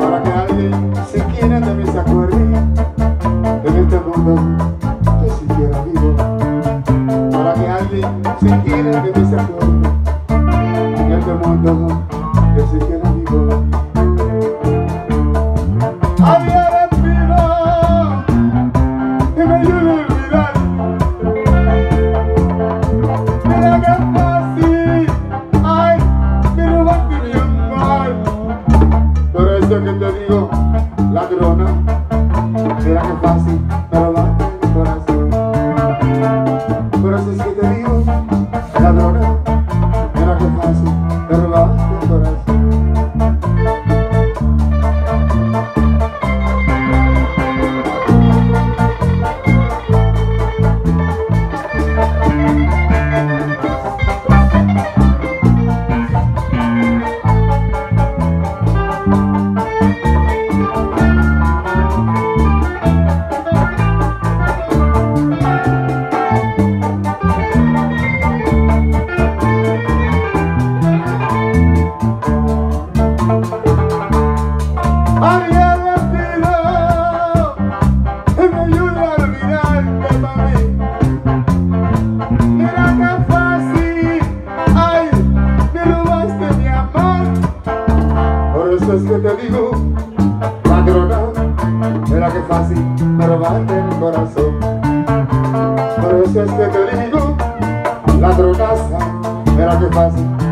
Para que alguien siquiera de mí se acuerde En este mundo yo siquiera vivo. Para que alguien siquiera de mí se acuerde En este mundo yo siquiera vivo. Ladrona, mira qué fácil me robaste el corazón. Por eso es que te digo, ladrona, Es que te digo, ladrona, mira qué fácil me robaste el corazón. Por eso es que te digo, ladronaza, mira qué fácil